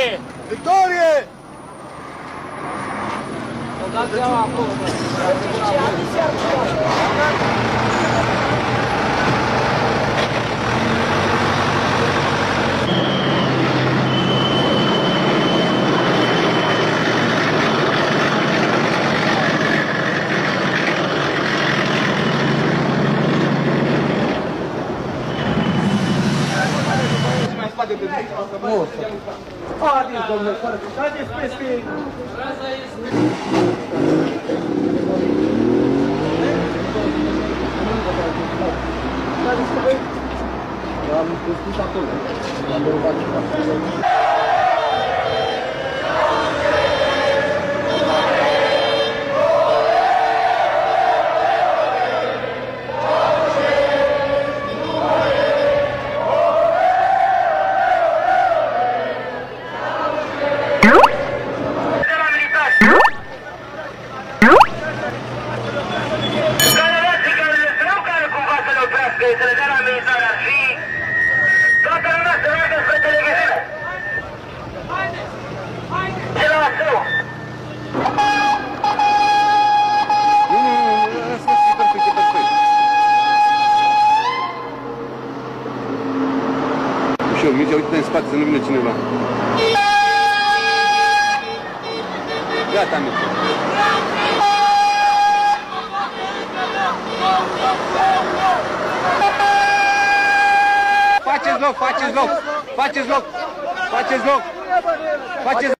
Vitória! Vitória! Soldado é. De de Nu o să. Haideți, domnule, haideți peste... Am spus acolo. Am bărbat ceva. Ușor, Mircea, uite-te în spate să nu vină cineva. Gata, Mircea. Faceți loc, faceți loc, faceți loc, faceți loc, faceți